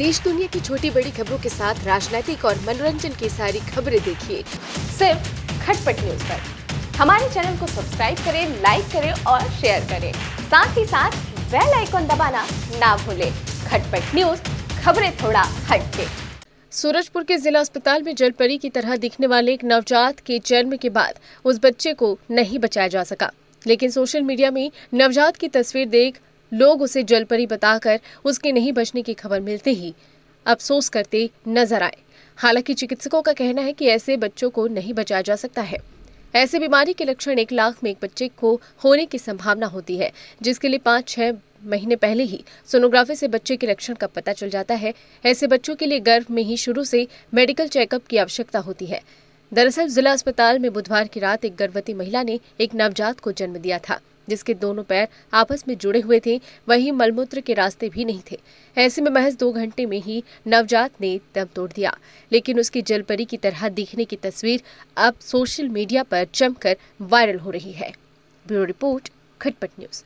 देश दुनिया की छोटी बड़ी खबरों के साथ राजनीतिक और मनोरंजन की सारी खबरें देखिए। सिर्फ़ खटपट न्यूज़ पर। हमारे चैनल को सब्सक्राइब करें, लाइक करें और शेयर करें। साथ ही साथ बेल आइकॉन दबाना ना भूलें। खटपट न्यूज़, खबरें थोड़ा हटके। सूरजपुर के जिला अस्पताल में जलपरी की तरह दिखने वाले एक नवजात के जन्म के बाद उस बच्चे को नहीं बचाया जा सका। लेकिन सोशल मीडिया में नवजात की तस्वीर देख लोग उसे जलपरी बताकर उसके नहीं बचने की खबर मिलते ही अफसोस करते नज़र आए। हालाँकि चिकित्सकों का कहना है कि ऐसे बच्चों को नहीं बचाया जा सकता है। ऐसे बीमारी के लक्षण एक लाख में एक बच्चे को होने की संभावना होती है, जिसके लिए पाँच, छह महीने पहले ही सोनोग्राफी से बच्चे के लक्षण का पता चल जाता है। ऐसे बच्चों के लिए गर्भ में ही शुरू से मेडिकल चेकअप की आवश्यकता होती है। दरअसल जिला अस्पताल में बुधवार की रात एक गर्भवती महिला ने एक नवजात को जन्म दिया था। जिसके दोनों पैर आपस में जुड़े हुए थे, वहीं मलमूत्र के रास्ते भी नहीं थे। ऐसे में महज दो घंटे में ही नवजात ने दम तोड़ दिया। लेकिन उसकी जलपरी की तरह दिखने की तस्वीर अब सोशल मीडिया पर जमकर वायरल हो रही है। Bureau report, Khatpat news.